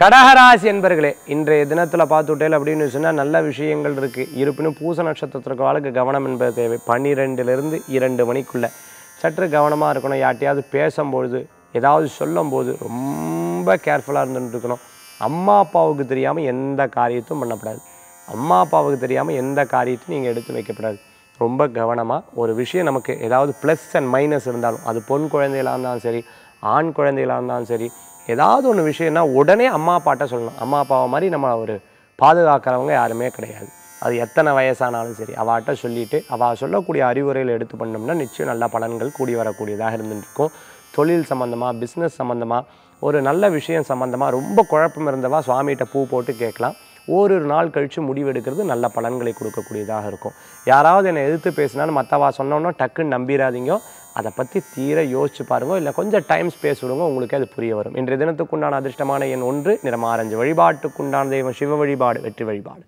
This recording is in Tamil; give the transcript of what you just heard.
கடகராசி என்பர்களே இன்றைய தினத்தில் பார்த்துட்டேல் அப்படின்னு சொன்னால் நல்ல விஷயங்கள் இருக்குது இருப்பினும் பூச நட்சத்திரத்திற்கு வாழ்க்கை கவனம் என்பது தேவை. பன்னிரெண்டுலேருந்து இரண்டு மணிக்குள்ளே சற்று கவனமாக இருக்கணும். யார்ட்டையாவது பேசும்பொழுது ஏதாவது சொல்லும்போது ரொம்ப கேர்ஃபுல்லாக இருந்துட்டு இருக்கணும். அம்மா அப்பாவுக்கு தெரியாமல் எந்த காரியத்தையும் பண்ணக்கூடாது அம்மா அப்பாவுக்கு தெரியாமல் எந்த காரியத்தையும் நீங்கள் எடுத்து வைக்கப்படாது. ரொம்ப கவனமாக ஒரு விஷயம் நமக்கு ஏதாவது ப்ளஸ் அண்ட் மைனஸ் இருந்தாலும் அது பொன் குழந்தைகளாக இருந்தாலும் சரி ஆண் குழந்தைகளாக இருந்தாலும் சரி ஏதாவது ஒன்று விஷயம்னா உடனே அம்மா அப்பாட்ட சொல்லணும். அம்மா அப்பாவை மாதிரி நம்ம ஒரு பாதுகாக்கிறவங்க யாருமே கிடையாது. அது எத்தனை வயசானாலும் சரி அவாட்ட சொல்லிவிட்டு அவள் சொல்லக்கூடிய அறிவுரையில் எடுத்து பண்ணோம்னா நிச்சயம் நல்ல பலன்கள் கூடி வரக்கூடியதாக இருந்துருக்கும் தொழில் சம்மந்தமாக பிஸ்னஸ் சம்மந்தமாக ஒரு நல்ல விஷயம் சம்மந்தமாக ரொம்ப குழப்பம் இருந்தவா சுவாமிகிட்ட பூ போட்டு கேட்கலாம். ஓரிரு நாள் கழித்து முடிவெடுக்கிறது நல்ல பலன்களை கொடுக்கக்கூடியதாக இருக்கும். யாராவது என்னை எதிர்த்து பேசினாலும் மற்றவா சொன்னோன்னா டக்குன்னு நம்பிடாதீங்க அதை பற்றி தீர யோசிச்சு பாருங்க இல்லை கொஞ்சம் டைம் ஸ்பேஸ் விடுங்க உங்களுக்கு அது புரிய வரும். இன்றைய தினத்துக்குண்டான அதிர்ஷ்டமான எண் ஒன்று நிறம் ஆரஞ்சு வழிபாட்டுக்குண்டான தெய்வம் சிவ வழிபாடு வெற்றி வழிபாடு.